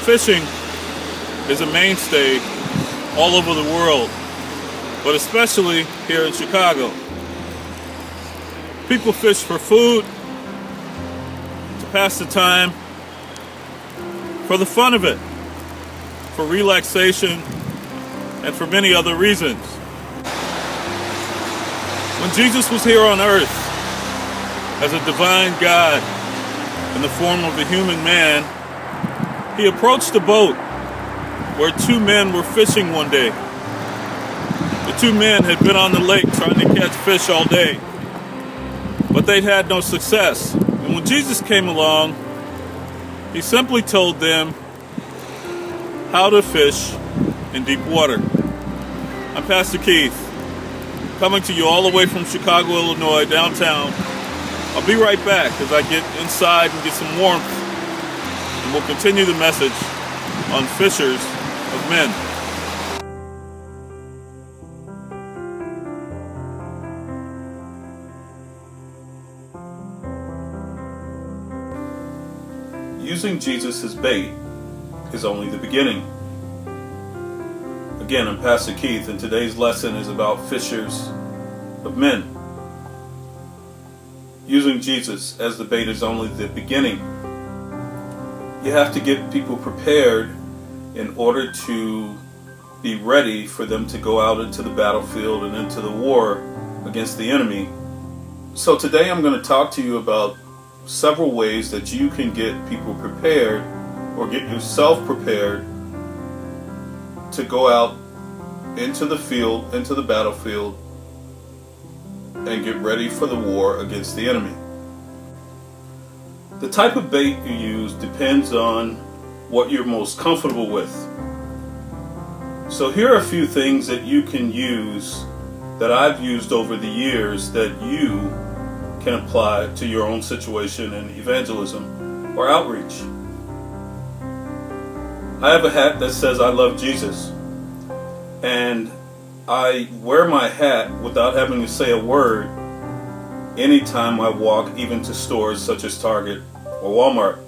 Fishing is a mainstay all over the world, but especially here in Chicago. People fish for food, to pass the time, for the fun of it, for relaxation, and for many other reasons. When Jesus was here on earth as a divine God in the form of a human man, he approached a boat where two men were fishing one day. The two men had been on the lake trying to catch fish all day, but they'd had no success. And when Jesus came along, he simply told them how to fish in deep water. I'm Pastor Keith, coming to you all the way from Chicago, Illinois, downtown. I'll be right back as I get inside and get some warmth, and we'll continue the message on fishers of men. Using Jesus as bait is only the beginning. Again, I'm Pastor Keith, and today's lesson is about fishers of men. Using Jesus as the bait is only the beginning. You have to get people prepared in order to be ready for them to go out into the battlefield and into the war against the enemy. So today I'm going to talk to you about several ways that you can get people prepared or get yourself prepared to go out into the field, into the battlefield, and get ready for the war against the enemy. The type of bait you use depends on what you're most comfortable with. So here are a few things that you can use that I've used over the years that you can apply to your own situation in evangelism or outreach. I have a hat that says I love Jesus and I wear my hat without having to say a word anytime I walk even to stores such as Target or Walmart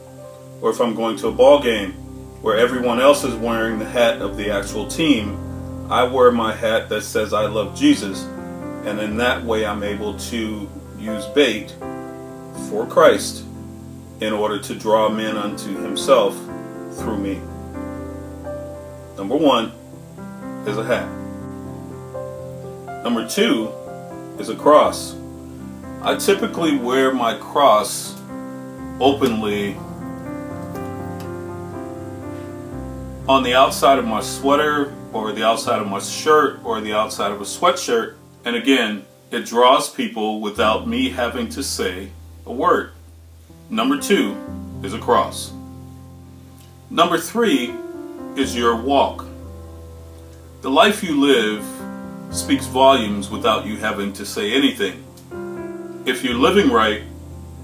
or if I'm going to a ball game where everyone else is wearing the hat of the actual team, I wear my hat that says I love Jesus, and in that way I'm able to use bait for Christ in order to draw men unto himself through me. Number one is a hat. Number two is a cross. I typically wear my cross openly on the outside of my sweater or the outside of my shirt or the outside of a sweatshirt. And again, it draws people without me having to say a word. Number two is a cross. Number three is your walk. The life you live speaks volumes without you having to say anything. If you're living right,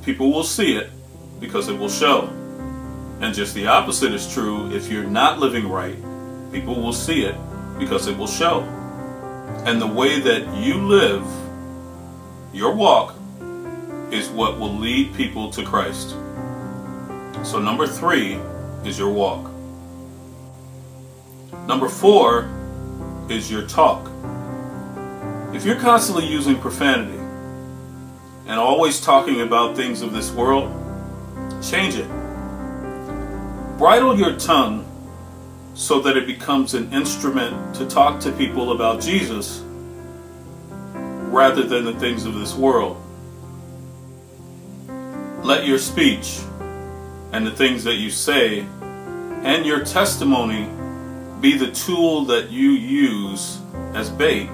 people will see it because it will show. And just the opposite is true if you're not living right, people will see it because it will show. And the way that you live, your walk, is what will lead people to Christ. So number three is your walk. Number four is your talk. If you're constantly using profanity and always talking about things of this world, change it. Bridle your tongue so that it becomes an instrument to talk to people about Jesus rather than the things of this world. Let your speech and the things that you say and your testimony be the tool that you use as bait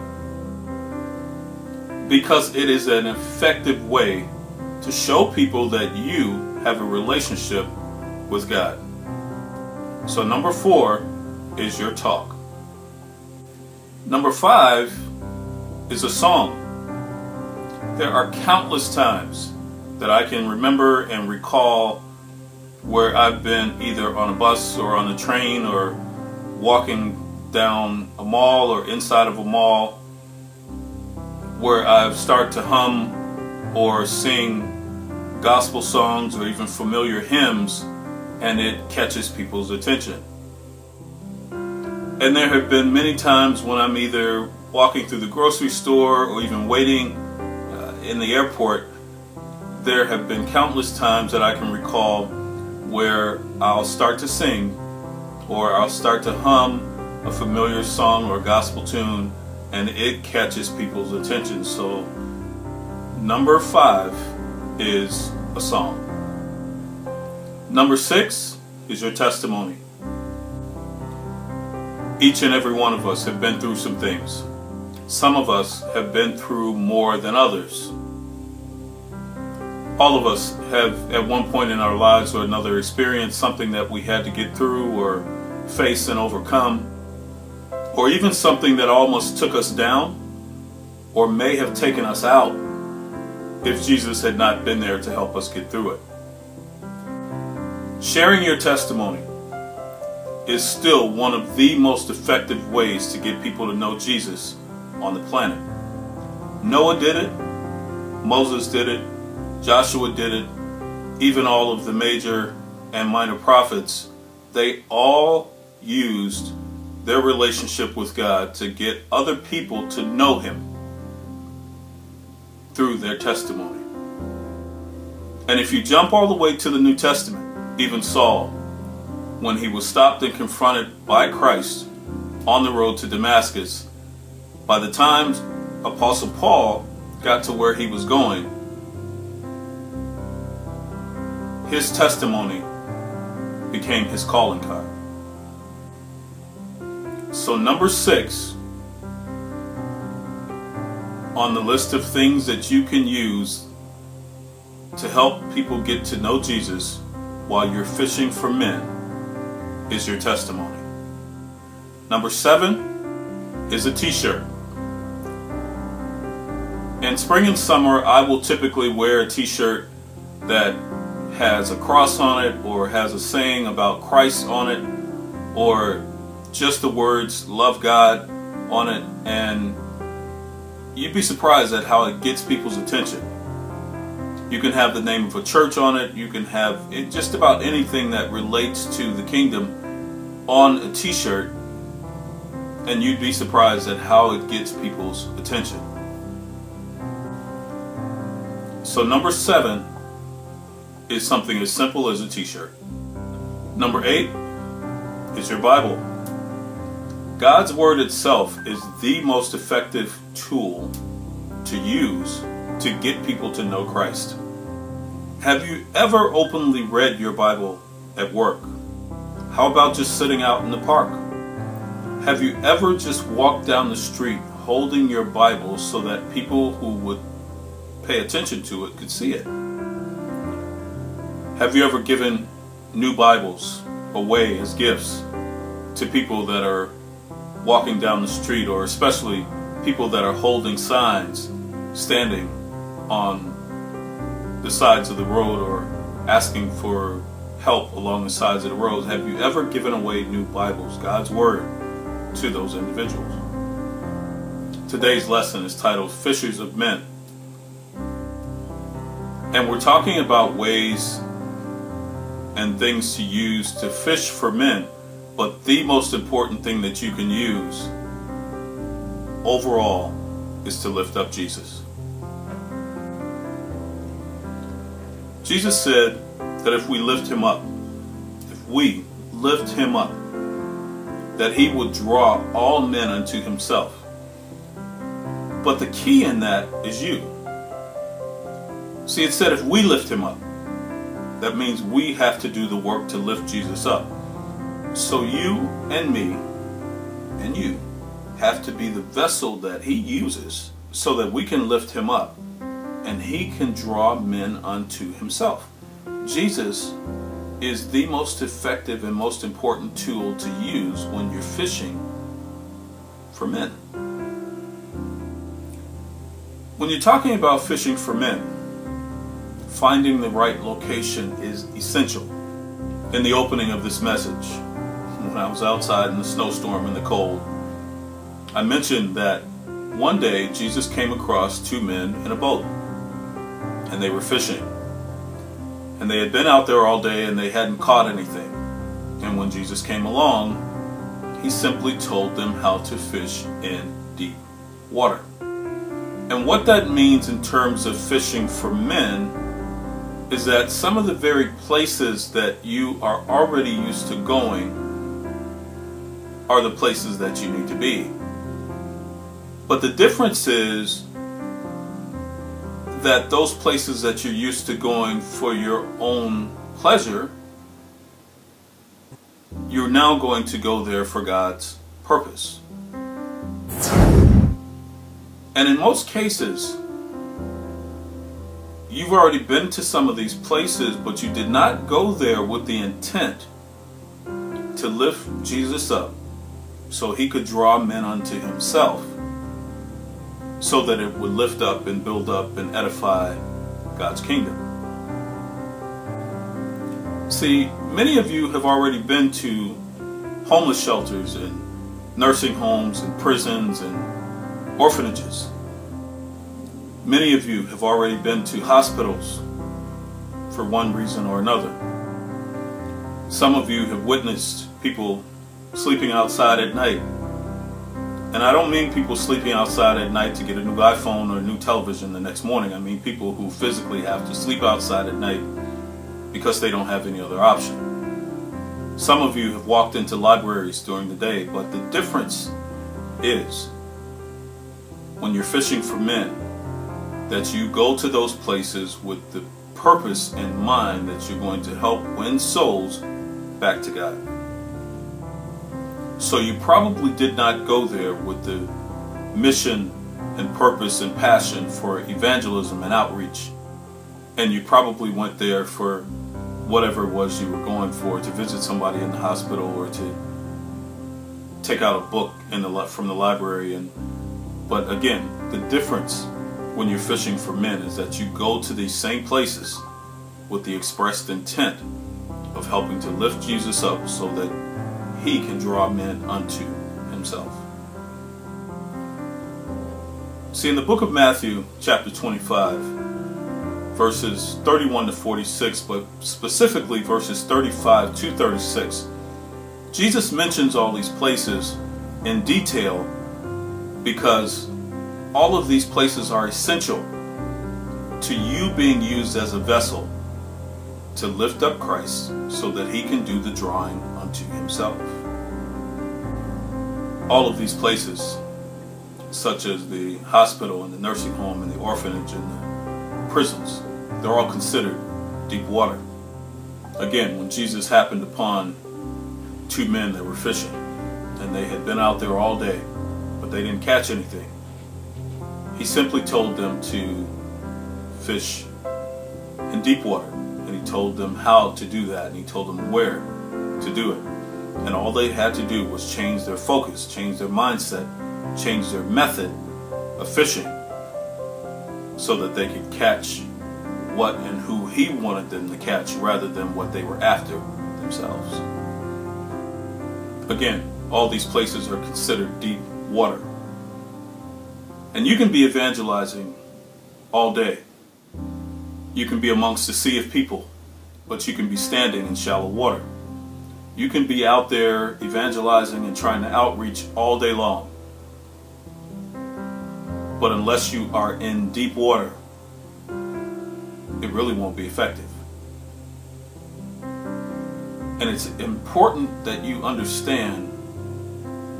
because it is an effective way to show people that you have a relationship with God. So number four is your talk. Number five is a song. There are countless times that I can remember and recall where I've been either on a bus or on a train or walking down a mall or inside of a mall where I've started to hum or sing gospel songs or even familiar hymns and it catches people's attention. And there have been many times when I'm either walking through the grocery store or even waiting uh, in the airport, there have been countless times that I can recall where I'll start to sing or I'll start to hum a familiar song or gospel tune and it catches people's attention. So number five is a song. Number six is your testimony. Each and every one of us have been through some things. Some of us have been through more than others. All of us have at one point in our lives or another experienced something that we had to get through or face and overcome, or even something that almost took us down or may have taken us out if Jesus had not been there to help us get through it. Sharing your testimony is still one of the most effective ways to get people to know Jesus on the planet. Noah did it, Moses did it, Joshua did it, even all of the major and minor prophets, they all used their relationship with God to get other people to know Him through their testimony. And if you jump all the way to the New Testament, even Saul, when he was stopped and confronted by Christ on the road to Damascus, by the time Apostle Paul got to where he was going, his testimony became his calling card. So, number six on the list of things that you can use to help people get to know Jesus while you're fishing for men is your testimony. Number seven is a t-shirt. In spring and summer, I will typically wear a t-shirt that has a cross on it or has a saying about Christ on it or just the words love God on it and you'd be surprised at how it gets people's attention. You can have the name of a church on it, you can have it, just about anything that relates to the kingdom on a t shirt, and you'd be surprised at how it gets people's attention. So, number seven is something as simple as a t shirt. Number eight is your Bible. God's Word itself is the most effective tool to use to get people to know Christ. Have you ever openly read your Bible at work? How about just sitting out in the park? Have you ever just walked down the street holding your Bible so that people who would pay attention to it could see it? Have you ever given new Bibles away as gifts to people that are walking down the street or especially people that are holding signs standing on the sides of the road or asking for help along the sides of the road. Have you ever given away new Bibles, God's Word, to those individuals? Today's lesson is titled Fishers of Men. And we're talking about ways and things to use to fish for men but the most important thing that you can use overall is to lift up Jesus. Jesus said that if we lift him up, if we lift him up, that he would draw all men unto himself. But the key in that is you. See, it said if we lift him up, that means we have to do the work to lift Jesus up. So you and me and you have to be the vessel that he uses so that we can lift him up and he can draw men unto himself. Jesus is the most effective and most important tool to use when you're fishing for men. When you're talking about fishing for men, finding the right location is essential. In the opening of this message, when I was outside in the snowstorm in the cold. I mentioned that one day Jesus came across two men in a boat and they were fishing. And they had been out there all day and they hadn't caught anything. And when Jesus came along, he simply told them how to fish in deep water. And what that means in terms of fishing for men is that some of the very places that you are already used to going are the places that you need to be. But the difference is that those places that you're used to going for your own pleasure, you're now going to go there for God's purpose. And in most cases, you've already been to some of these places, but you did not go there with the intent to lift Jesus up so he could draw men unto himself, so that it would lift up and build up and edify God's kingdom. See, many of you have already been to homeless shelters and nursing homes and prisons and orphanages. Many of you have already been to hospitals for one reason or another. Some of you have witnessed people sleeping outside at night. And I don't mean people sleeping outside at night to get a new iPhone or a new television the next morning. I mean people who physically have to sleep outside at night because they don't have any other option. Some of you have walked into libraries during the day, but the difference is when you're fishing for men, that you go to those places with the purpose in mind that you're going to help win souls back to God. So you probably did not go there with the mission and purpose and passion for evangelism and outreach. And you probably went there for whatever it was you were going for, to visit somebody in the hospital or to take out a book the from the library and but again, the difference when you're fishing for men is that you go to these same places with the expressed intent of helping to lift Jesus up so that he can draw men unto himself. See, in the book of Matthew, chapter 25, verses 31 to 46, but specifically verses 35 to 36, Jesus mentions all these places in detail because all of these places are essential to you being used as a vessel to lift up Christ so that he can do the drawing unto himself. All of these places, such as the hospital and the nursing home and the orphanage and the prisons, they're all considered deep water. Again, when Jesus happened upon two men that were fishing, and they had been out there all day, but they didn't catch anything, he simply told them to fish in deep water. And he told them how to do that. And he told them where to do it. And all they had to do was change their focus, change their mindset, change their method of fishing so that they could catch what and who he wanted them to catch rather than what they were after themselves. Again, all these places are considered deep water. And you can be evangelizing all day. You can be amongst a sea of people, but you can be standing in shallow water. You can be out there evangelizing and trying to outreach all day long. But unless you are in deep water, it really won't be effective. And it's important that you understand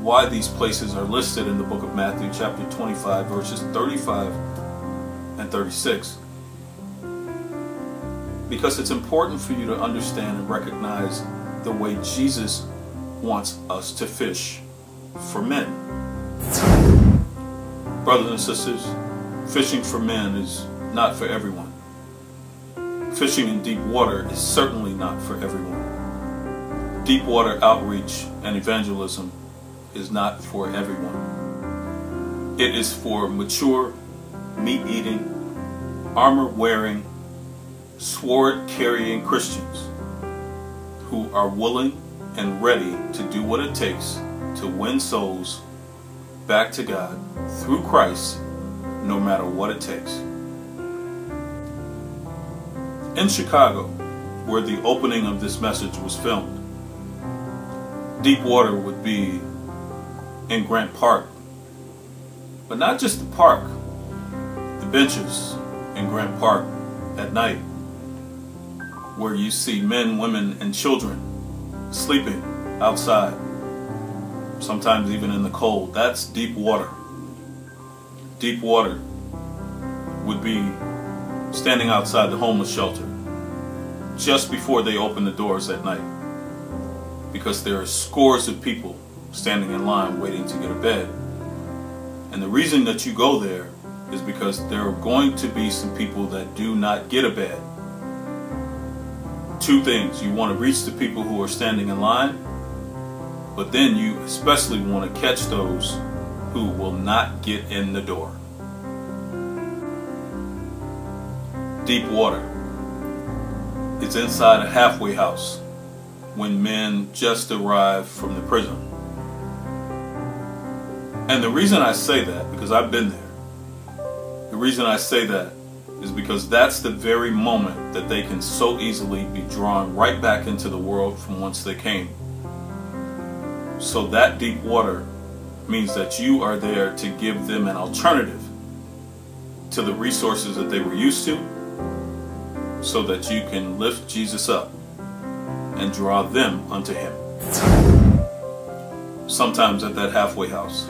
why these places are listed in the book of Matthew, chapter 25, verses 35 and 36. Because it's important for you to understand and recognize the way Jesus wants us to fish for men. Brothers and sisters, fishing for men is not for everyone. Fishing in deep water is certainly not for everyone. Deep water outreach and evangelism is not for everyone. It is for mature, meat eating, armor wearing, sword carrying Christians who are willing and ready to do what it takes to win souls back to God through Christ, no matter what it takes. In Chicago, where the opening of this message was filmed. Deep Water would be in Grant Park. But not just the park, the benches in Grant Park at night, where you see men, women, and children sleeping outside, sometimes even in the cold. That's deep water. Deep water would be standing outside the homeless shelter just before they open the doors at night because there are scores of people standing in line waiting to get a bed. And the reason that you go there is because there are going to be some people that do not get a bed. Two things. You want to reach the people who are standing in line, but then you especially want to catch those who will not get in the door. Deep water. It's inside a halfway house when men just arrive from the prison. And the reason I say that, because I've been there, the reason I say that is because that's the very moment that they can so easily be drawn right back into the world from whence they came. So that deep water means that you are there to give them an alternative to the resources that they were used to so that you can lift Jesus up and draw them unto him. Sometimes at that halfway house,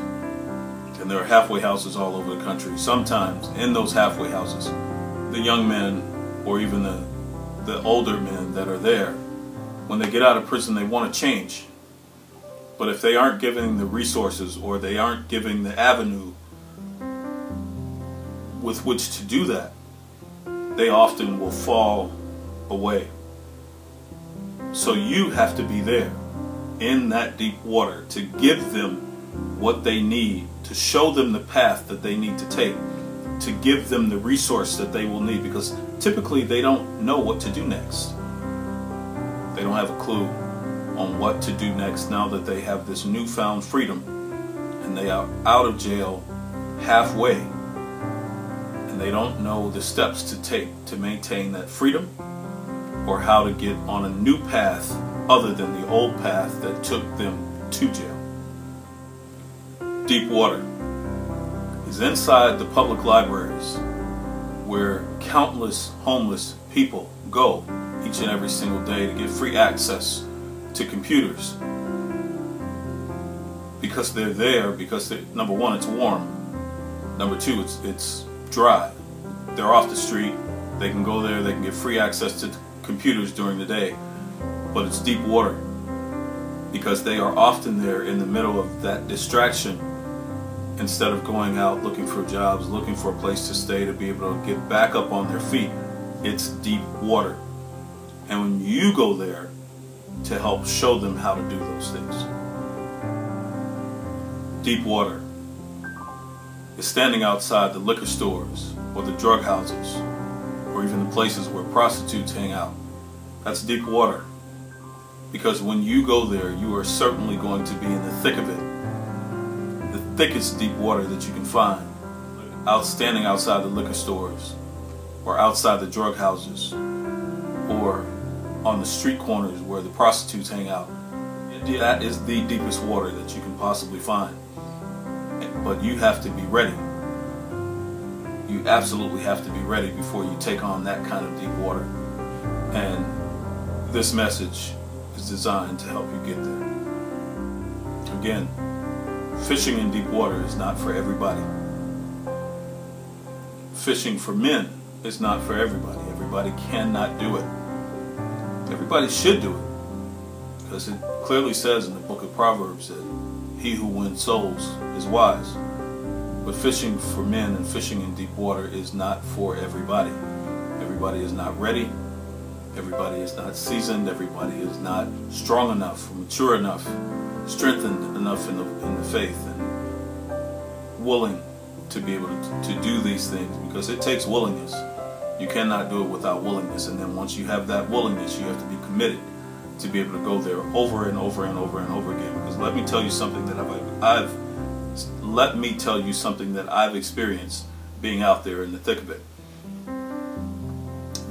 and there are halfway houses all over the country, sometimes in those halfway houses, the young men or even the, the older men that are there, when they get out of prison, they want to change. But if they aren't given the resources or they aren't given the avenue with which to do that, they often will fall away. So you have to be there in that deep water to give them what they need, to show them the path that they need to take, to give them the resource that they will need because typically they don't know what to do next. They don't have a clue on what to do next now that they have this newfound freedom and they are out of jail halfway and they don't know the steps to take to maintain that freedom or how to get on a new path other than the old path that took them to jail. Deep water is inside the public libraries where countless homeless people go each and every single day to get free access to computers because they're there because they're, number one it's warm number two it's it's dry. They're off the street. They can go there. They can get free access to computers during the day. But it's deep water because they are often there in the middle of that distraction instead of going out looking for jobs, looking for a place to stay to be able to get back up on their feet. It's deep water. And when you go there to help show them how to do those things, deep water is standing outside the liquor stores or the drug houses or even the places where prostitutes hang out. That's deep water. Because when you go there, you are certainly going to be in the thick of it. Thickest deep water that you can find. Out standing outside the liquor stores or outside the drug houses or on the street corners where the prostitutes hang out. That is the deepest water that you can possibly find but you have to be ready. You absolutely have to be ready before you take on that kind of deep water. And this message is designed to help you get there. Again, fishing in deep water is not for everybody. Fishing for men is not for everybody. Everybody cannot do it. Everybody should do it. Because it clearly says in the book of Proverbs that he who wins souls is wise. But fishing for men and fishing in deep water is not for everybody. Everybody is not ready. Everybody is not seasoned. Everybody is not strong enough, mature enough, strengthened enough in the, in the faith and willing to be able to, to do these things because it takes willingness. You cannot do it without willingness. And then once you have that willingness, you have to be committed to be able to go there over and over and over and over again. Because let me tell you something that I've, I've let me tell you something that I've experienced being out there in the thick of it.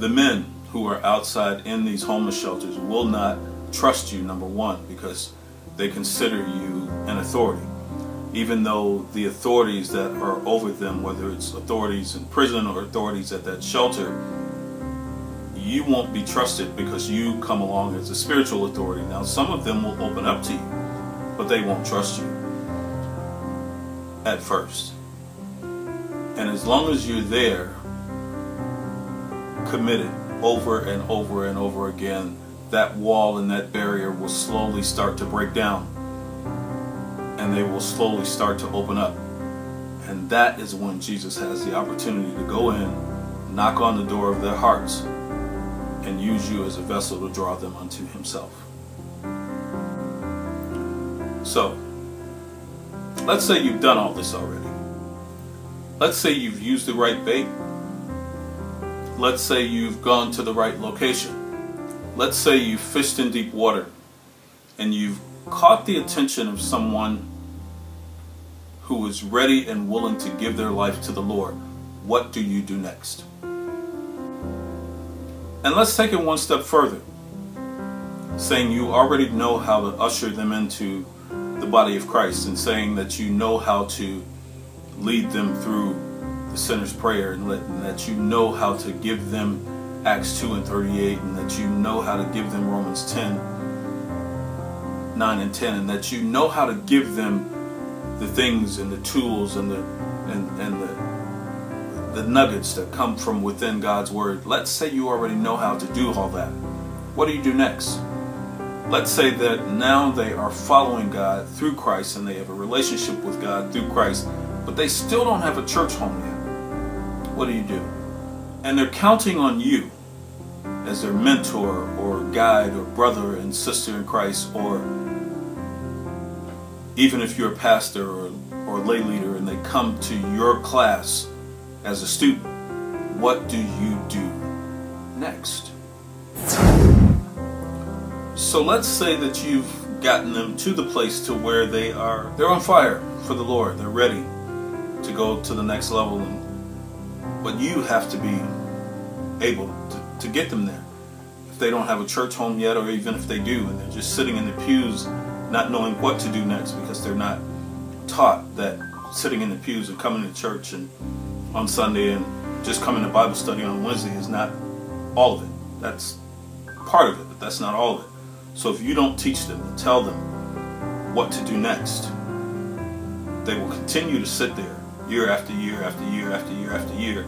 The men who are outside in these homeless shelters will not trust you, number one, because they consider you an authority. Even though the authorities that are over them, whether it's authorities in prison or authorities at that shelter, you won't be trusted because you come along as a spiritual authority. Now, some of them will open up to you, but they won't trust you at first. And as long as you're there, committed over and over and over again, that wall and that barrier will slowly start to break down. And they will slowly start to open up. And that is when Jesus has the opportunity to go in, knock on the door of their hearts, and use you as a vessel to draw them unto himself. So, let's say you've done all this already. Let's say you've used the right bait. Let's say you've gone to the right location. Let's say you fished in deep water and you've caught the attention of someone who is ready and willing to give their life to the Lord. What do you do next? And let's take it one step further, saying you already know how to usher them into the body of Christ and saying that you know how to lead them through the sinner's prayer and, let, and that you know how to give them Acts 2 and 38 and that you know how to give them Romans 10, 9 and 10 and that you know how to give them the things and the tools and the and, and the the nuggets that come from within God's Word. Let's say you already know how to do all that. What do you do next? Let's say that now they are following God through Christ and they have a relationship with God through Christ, but they still don't have a church home yet. What do you do? And they're counting on you as their mentor or guide or brother and sister in Christ, or even if you're a pastor or, or lay leader and they come to your class as a student, what do you do next? So let's say that you've gotten them to the place to where they are they're on fire for the Lord. They're ready to go to the next level and but you have to be able to, to get them there. If they don't have a church home yet or even if they do and they're just sitting in the pews not knowing what to do next because they're not taught that sitting in the pews and coming to church and on Sunday and just coming to Bible study on Wednesday is not all of it. That's part of it, but that's not all of it. So if you don't teach them and tell them what to do next, they will continue to sit there year after year after year after year after year,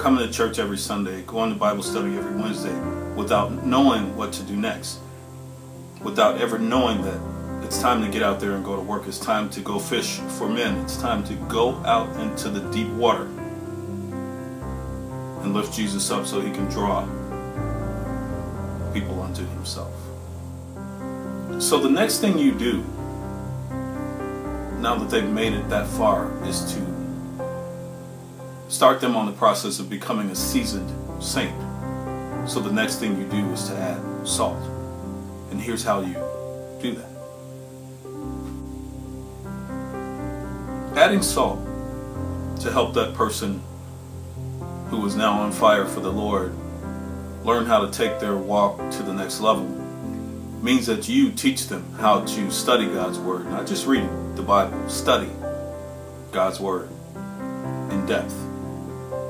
coming to church every Sunday, going to Bible study every Wednesday, without knowing what to do next, without ever knowing that it's time to get out there and go to work. It's time to go fish for men. It's time to go out into the deep water and lift Jesus up so he can draw people unto himself. So the next thing you do, now that they've made it that far, is to start them on the process of becoming a seasoned saint. So the next thing you do is to add salt. And here's how you do that. Adding salt to help that person who is now on fire for the Lord learn how to take their walk to the next level means that you teach them how to study God's Word, not just read the Bible, study God's Word in depth.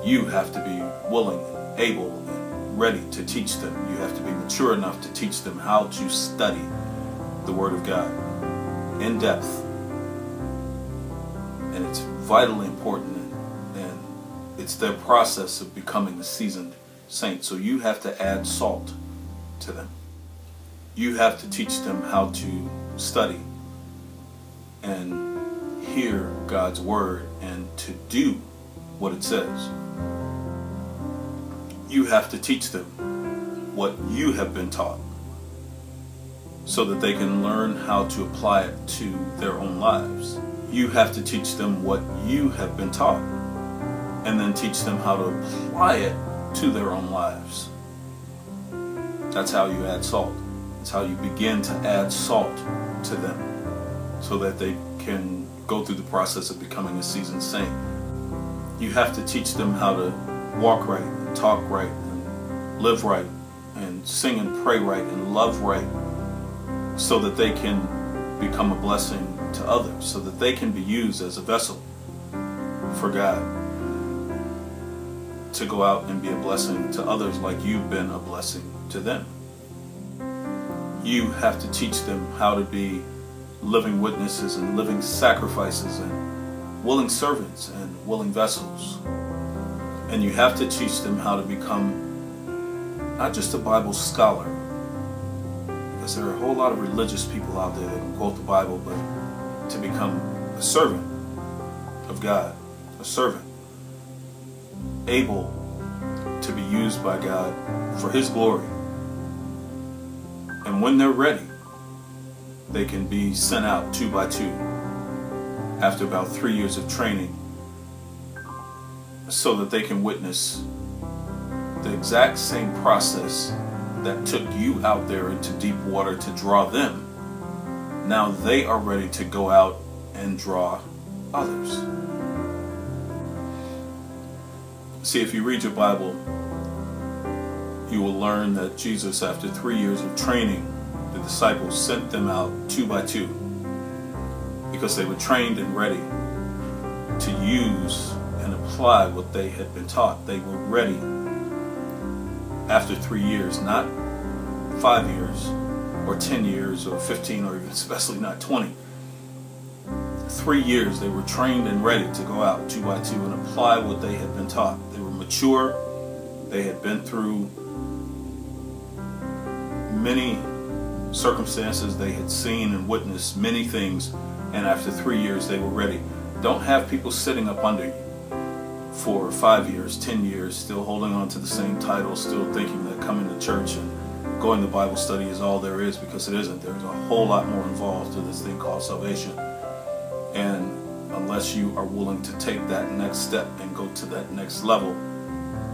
You have to be willing, able, and ready to teach them. You have to be mature enough to teach them how to study the Word of God in depth. And it's vitally important and it's their process of becoming a seasoned saint. So you have to add salt to them. You have to teach them how to study and hear God's word and to do what it says. You have to teach them what you have been taught so that they can learn how to apply it to their own lives. You have to teach them what you have been taught and then teach them how to apply it to their own lives. That's how you add salt. It's how you begin to add salt to them so that they can go through the process of becoming a seasoned saint. You have to teach them how to walk right, talk right, and live right, and sing and pray right and love right so that they can become a blessing to others, so that they can be used as a vessel for God to go out and be a blessing to others like you've been a blessing to them. You have to teach them how to be living witnesses and living sacrifices and willing servants and willing vessels. And you have to teach them how to become not just a Bible scholar, because there are a whole lot of religious people out there that can quote the Bible, but to become a servant of God, a servant, able to be used by God for His glory. And when they're ready, they can be sent out two by two after about three years of training so that they can witness the exact same process that took you out there into deep water to draw them. Now they are ready to go out and draw others. See, if you read your Bible, you will learn that Jesus, after three years of training, the disciples sent them out two by two because they were trained and ready to use apply what they had been taught. They were ready after three years, not five years or 10 years or 15 or even especially not 20. Three years they were trained and ready to go out two by two and apply what they had been taught. They were mature. They had been through many circumstances. They had seen and witnessed many things. And after three years they were ready. Don't have people sitting up under you for five years, ten years, still holding on to the same title, still thinking that coming to church and going to Bible study is all there is because it isn't. There's a whole lot more involved to this thing called salvation. And unless you are willing to take that next step and go to that next level,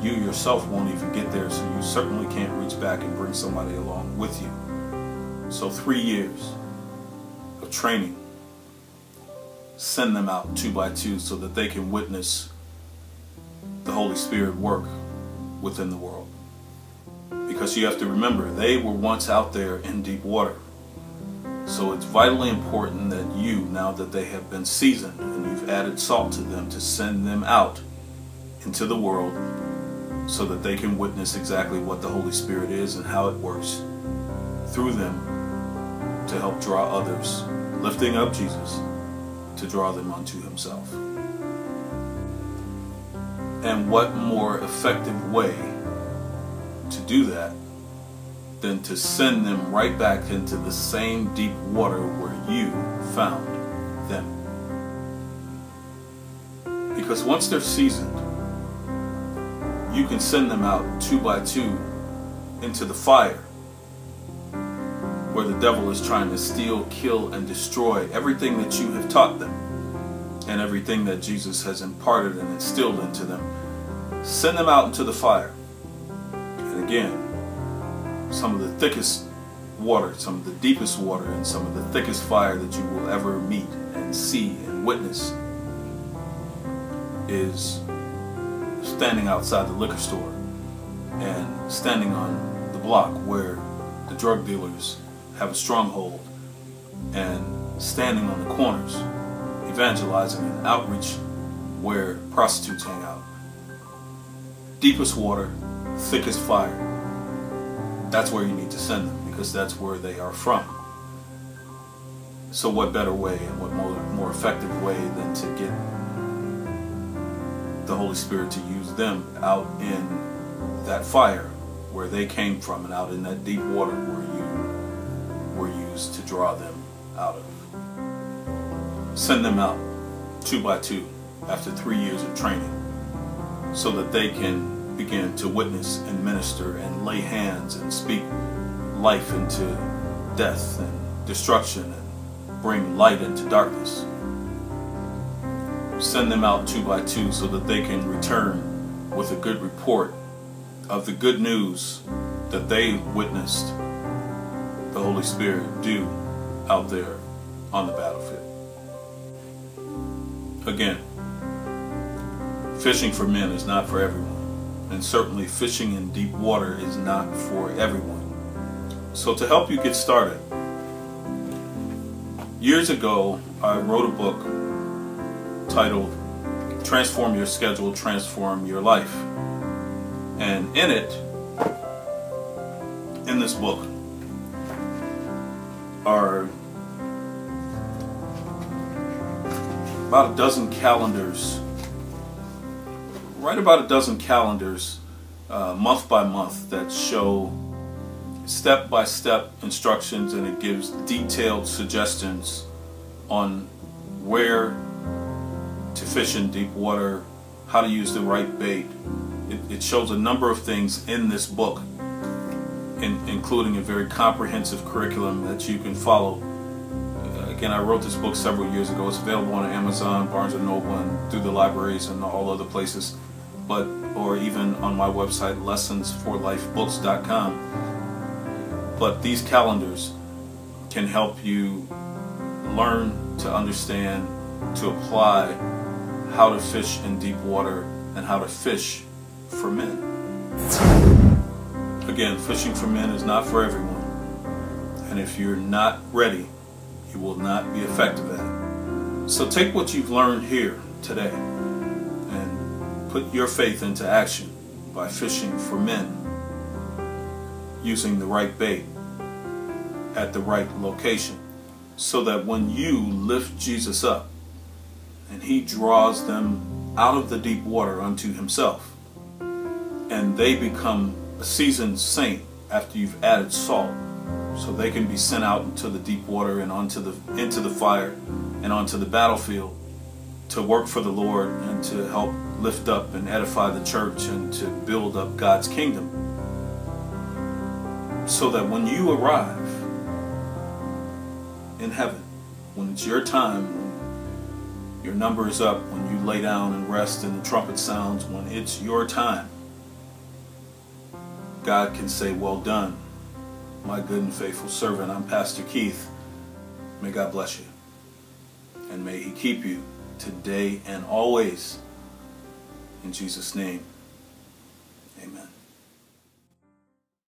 you yourself won't even get there, so you certainly can't reach back and bring somebody along with you. So, three years of training, send them out two by two so that they can witness Spirit work within the world. Because you have to remember, they were once out there in deep water. So it's vitally important that you, now that they have been seasoned and you've added salt to them, to send them out into the world so that they can witness exactly what the Holy Spirit is and how it works through them to help draw others, lifting up Jesus to draw them unto himself. And what more effective way to do that than to send them right back into the same deep water where you found them? Because once they're seasoned, you can send them out two by two into the fire where the devil is trying to steal, kill, and destroy everything that you have taught them and everything that Jesus has imparted and instilled into them. Send them out into the fire. And again, some of the thickest water, some of the deepest water, and some of the thickest fire that you will ever meet and see and witness is standing outside the liquor store and standing on the block where the drug dealers have a stronghold and standing on the corners evangelizing and outreach where prostitutes hang out. Deepest water, thickest fire. That's where you need to send them because that's where they are from. So what better way and what more, more effective way than to get the Holy Spirit to use them out in that fire where they came from and out in that deep water where you were used to draw them out of send them out two by two after three years of training so that they can begin to witness and minister and lay hands and speak life into death and destruction and bring light into darkness. Send them out two by two so that they can return with a good report of the good news that they witnessed the Holy Spirit do out there on the battlefield. Again, fishing for men is not for everyone. And certainly fishing in deep water is not for everyone. So to help you get started, years ago I wrote a book titled Transform Your Schedule, Transform Your Life. And in it, in this book, are about a dozen calendars, right about a dozen calendars, uh, month by month, that show step by step instructions and it gives detailed suggestions on where to fish in deep water, how to use the right bait. It, it shows a number of things in this book, in, including a very comprehensive curriculum that you can follow Again, I wrote this book several years ago. It's available on Amazon, Barnes & Noble, and through the libraries and all other places, but or even on my website, lessonsforlifebooks.com. But these calendars can help you learn to understand, to apply how to fish in deep water and how to fish for men. Again, fishing for men is not for everyone. And if you're not ready you will not be effective at it. So take what you've learned here today and put your faith into action by fishing for men using the right bait at the right location so that when you lift Jesus up and he draws them out of the deep water unto himself and they become a seasoned saint after you've added salt so they can be sent out into the deep water and onto the into the fire and onto the battlefield to work for the Lord and to help lift up and edify the church and to build up God's kingdom. So that when you arrive in heaven, when it's your time, when your number is up, when you lay down and rest and the trumpet sounds, when it's your time, God can say, Well done, my good and faithful servant. I'm Pastor Keith. May God bless you. And may he keep you today and always. In Jesus' name.